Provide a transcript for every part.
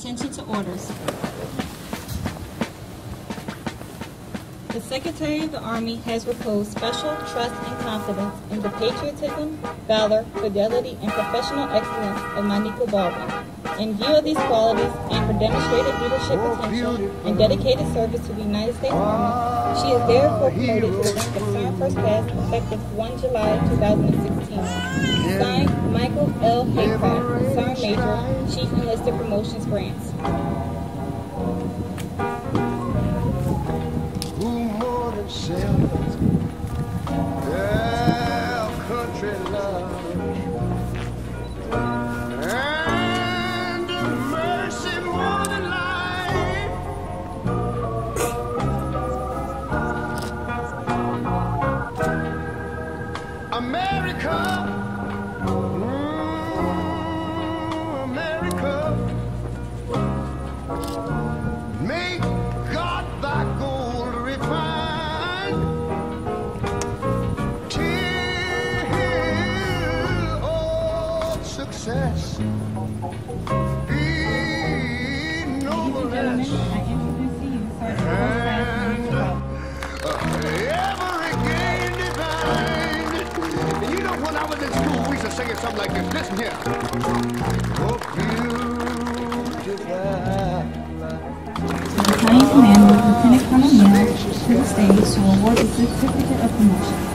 Attention to orders. The Secretary of the Army has reposed special trust and confidence in the patriotism, valor, fidelity, and professional excellence of Monica Baldwin. In view of these qualities and for demonstrated leadership potential and dedicated service to the United States Army, she is therefore promoted to the rank of Sergeant First Class effective 1 July 2016. Signed, Michael L. Haycraft, Sergeant Major, Promotions Grants. America, mm, America. Make God thy gold refined till all success be Monica Baldwin. Uh, every gain divine. You know, when I was in school, we used to sing something like this. Listen here. Certificate of promotion.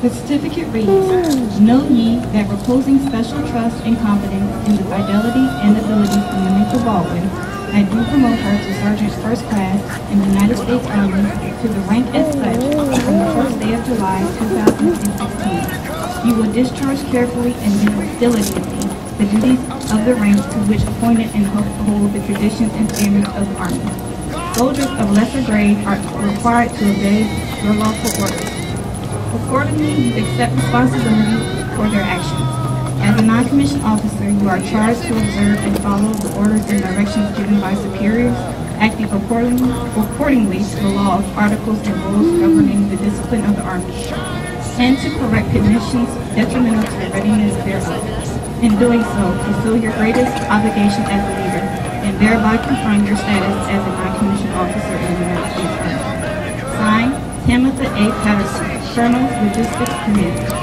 The certificate reads, Know ye that reposing special trust and confidence in the fidelity and abilities of Monica Baldwin, I do promote her to Sergeant First Class in the United States Army to the rank as such on the first day of July 2016. You will discharge carefully and diligently the duties of the rank to which appointed and uphold the traditions and standards of the Army. Soldiers of lesser grade are required to obey your lawful orders. Accordingly, you accept responsibility for their actions. As a non-commissioned officer, you are charged to observe and follow the orders and directions given by superiors, acting accordingly, accordingly to the laws, articles, and rules governing the discipline of the Army, and to correct conditions detrimental to the readiness thereof. In doing so, fulfill your greatest obligation as a leader, and thereby confirm your status as a non-commissioned officer in the United States. Signed, Tamitha A. Patterson, Colonel, Logistics Command.